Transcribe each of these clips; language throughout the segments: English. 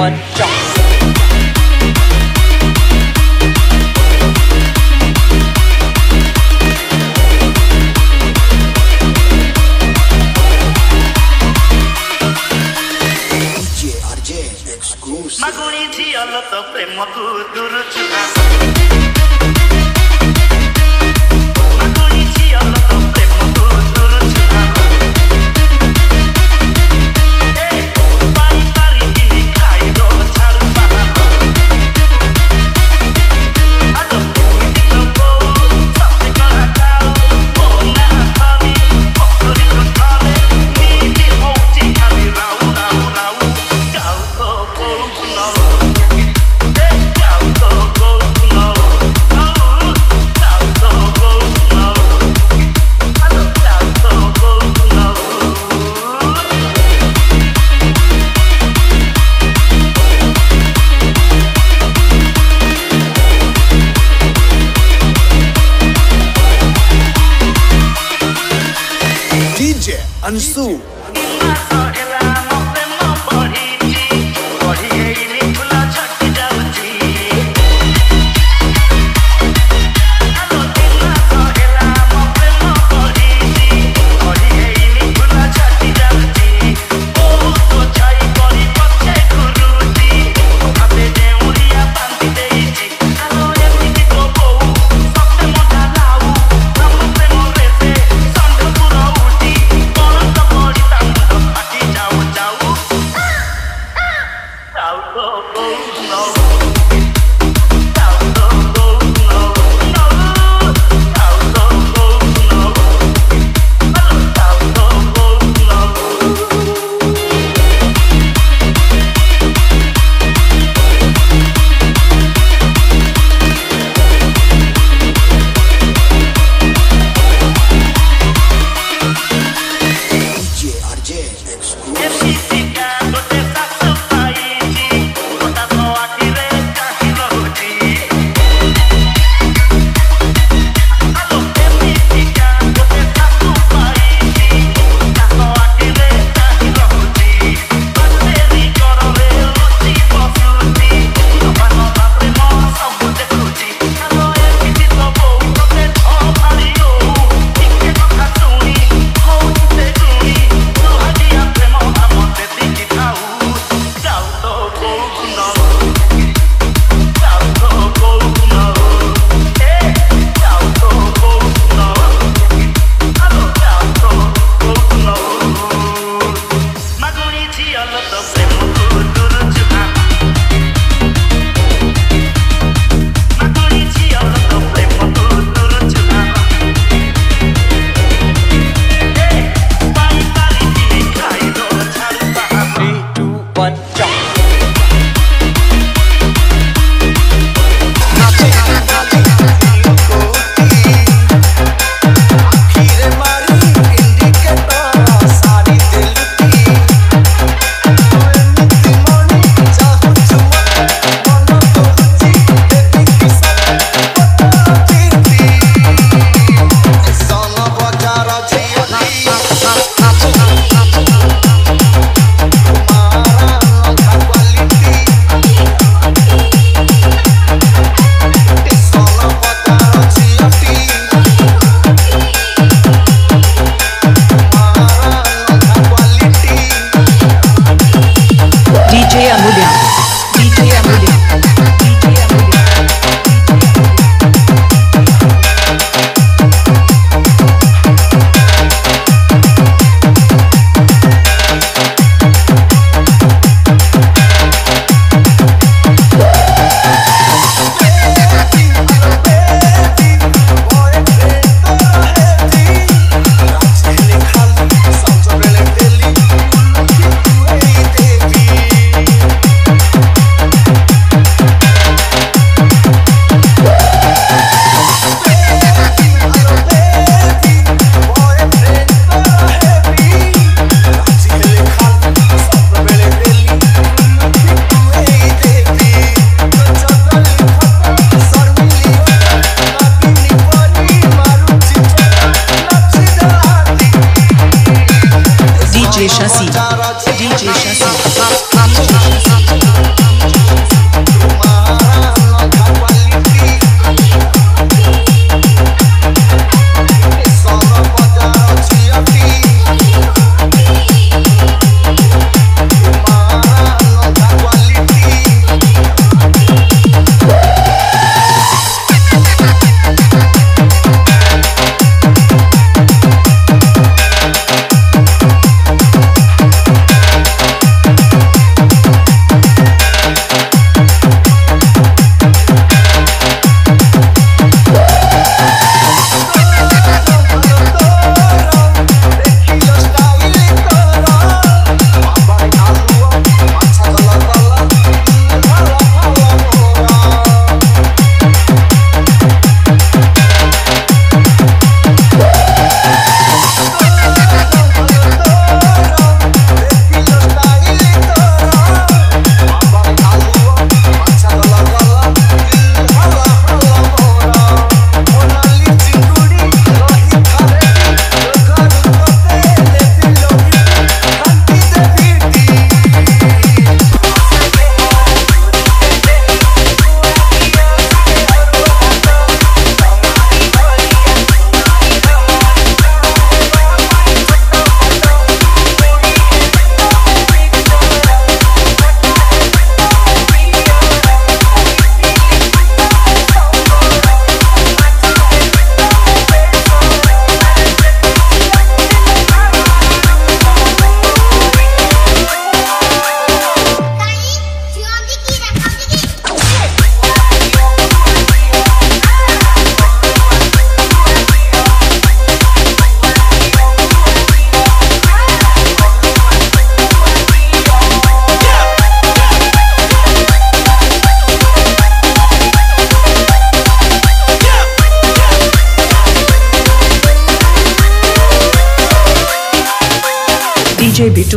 One. John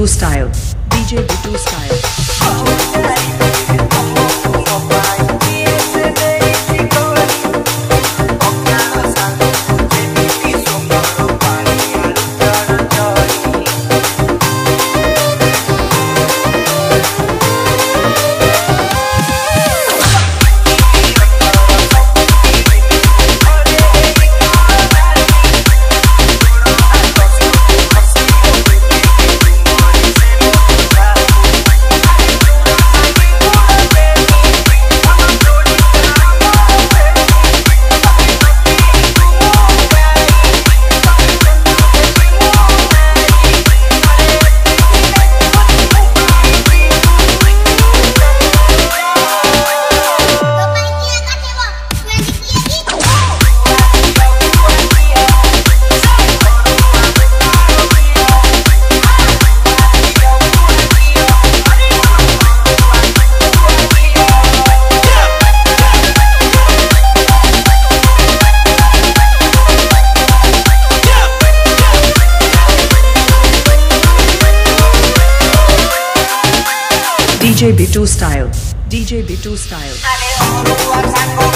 DJ DJ B2 style. DJ B2 style.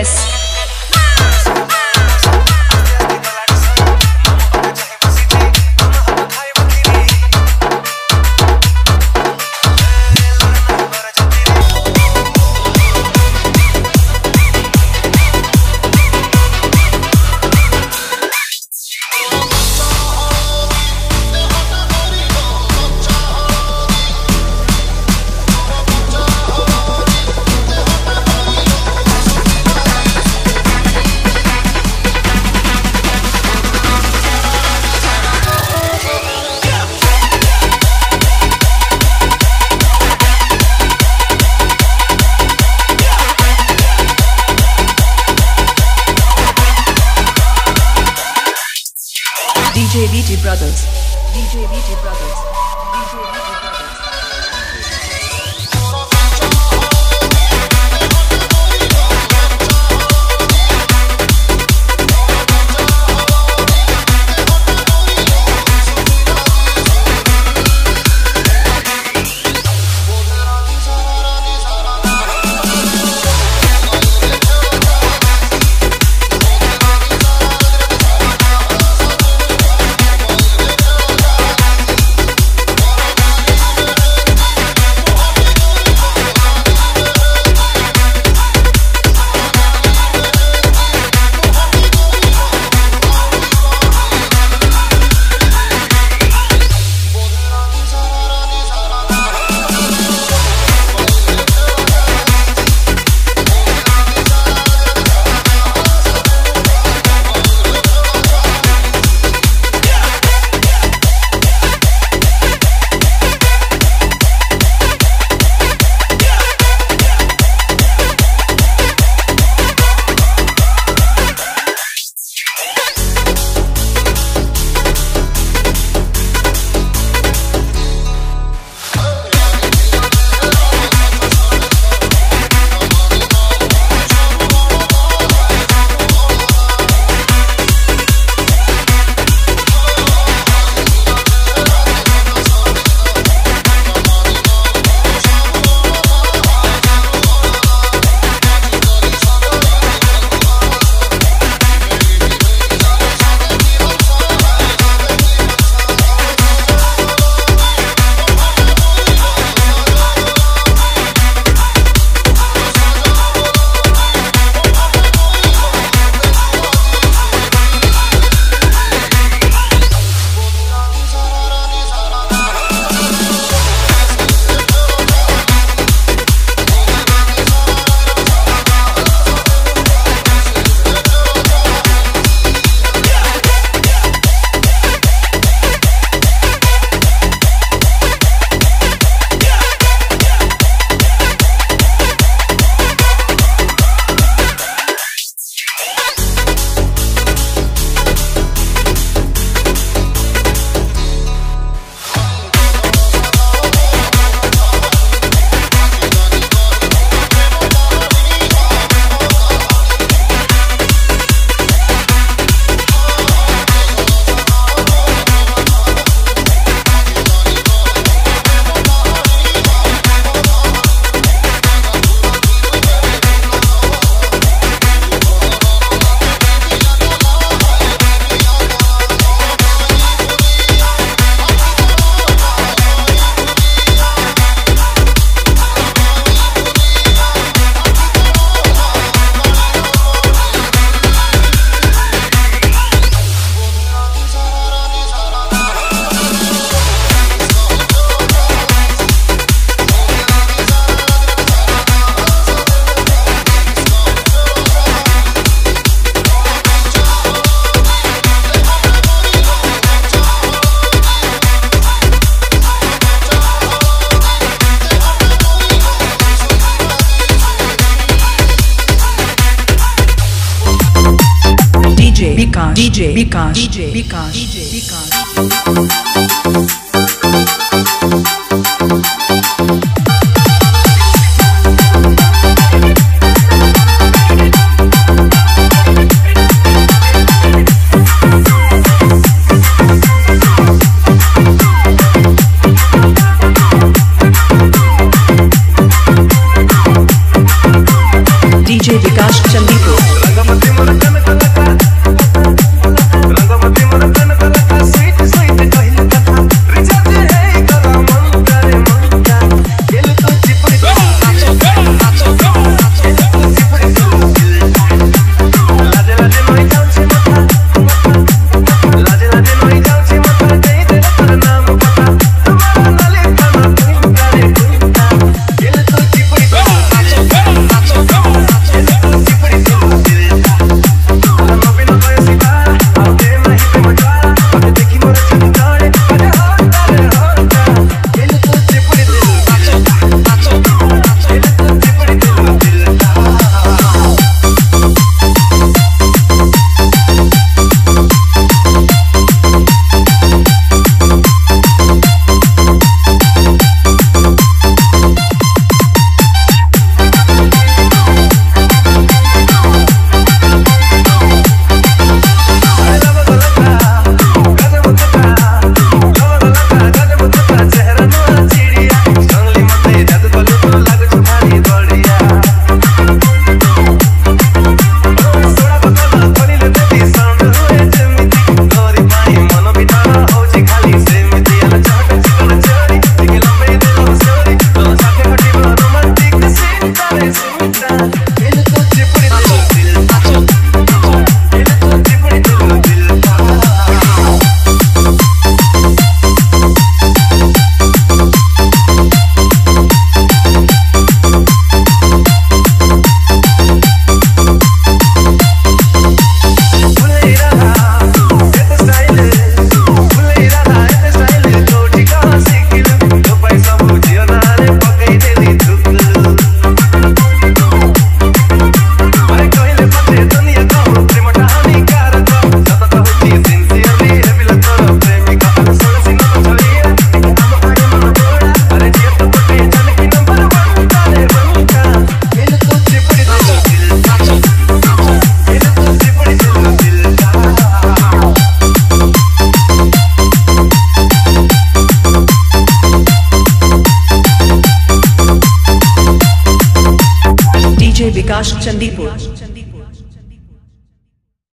Yes. DJ BT Brothers. DJ BT Brothers. DJ BT Brothers. DJ. DJ. DJ. DJ.